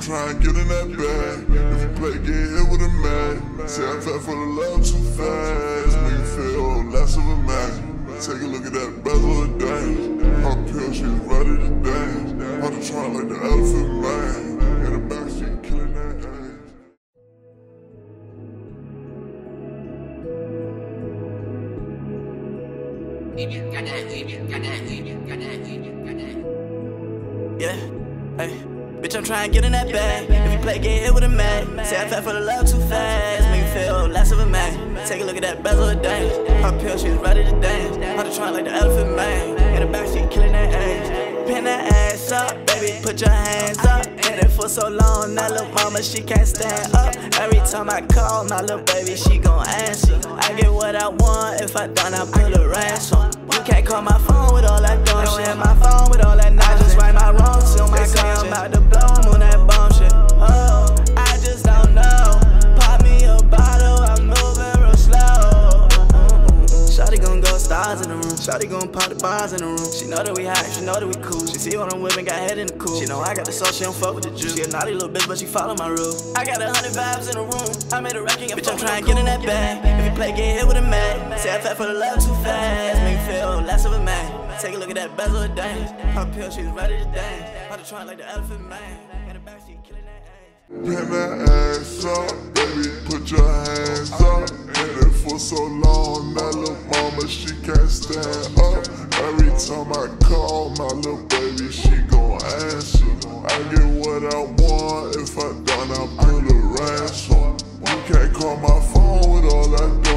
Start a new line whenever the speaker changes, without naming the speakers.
trying to get in that bag. If you play, get hit with a man. Say I fell for the love too fast. Make you feel less of a man. Take a look at that bezel of dance. Her pill, she's ready to dance. Hard to try like the elephant man. In the backseat, killing that ass.
Yeah, hey. Bitch, I'm trying to get in that bag. If you play, get hit with a mag. Say I fell for the love too fast. Make me feel less of a man. Take a look at that bezel of dance. Her pill, she's ready to dance. How to try like the elephant man. In the backseat, killing that ass. Pin that ass up, baby, put your hands up. In it for so long, that little mama, she can't stand up. Every time I call my little baby, she gon' answer. I get what I want, if I don't, I put a ransom. You can't call my phone with all that dumb shit. My phone with all that Shawty gon' pop the bars in the room. She know that we hot, she know that we cool. She see what I'm whipping, got head in the cool. She know I got the sauce, she don't fuck with the juice. She a naughty little bitch, but she follow my rules. I got a hundred vibes in the room. I made a record, bitch. I'm trying to get in that bag. If you play, get hit with a mag. Say I fat for the love too fast. Make me feel less of a man. Take a look at that bezel of dance. Her pill, she's ready to dance. About to try like the elephant man. In the backseat, killing that ass.
Pin that ass up, baby, put your hands up. In it for so long. my little mama, she can't stand up. Every time I call my little baby, she gon' answer. I get what I want. If I don't, I put a ransom. You can't call my phone with all that.